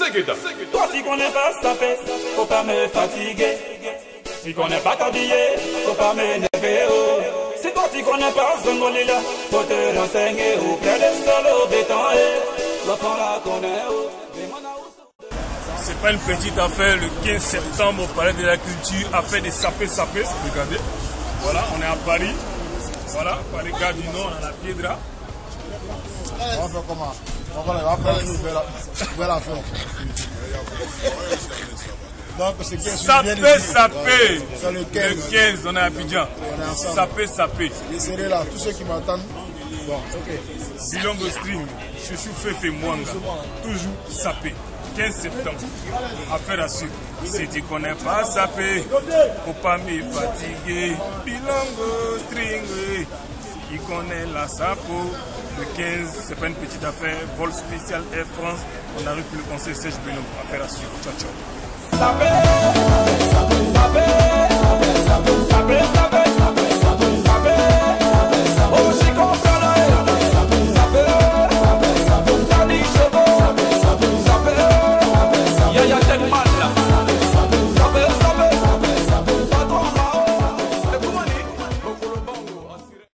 Toi tu connais pas sapé, faut pas me fatiguer. Tu connais pas t'habiller, faut pas m'énerver. Oh. Si toi tu connais pas Zongolila, faut te renseigner auprès de solo béton. Eh. L'enfant la connaît. C'est pas une petite affaire, le 15 septembre au Palais de la Culture, affaire de sapé sapé, regardez. Voilà, on est à Paris. Voilà, par les gars du Nord, on a la Piedra. On faire comment? On va faire une belle affaire. Donc, c'est 15 Sapé sapé C'est le 15. Le 15, on est à Abidjan. On est ensemble. Sapé sapé. Je serai là, tous ceux qui m'attendent. Bon, ok. Bilongo String, Chouchou Fefe Mwanga. Toujours sapé. 15 septembre. Affaire à suivre. Si tu connais pas sapé, faut pas me fatiguer. Bilongo String, il connaît la sapo. Le 15, c'est pas une petite affaire. Vol spécial Air France. On arrive pour le conseil Serge Bilongo. Affaire à suivre. Ciao, ciao.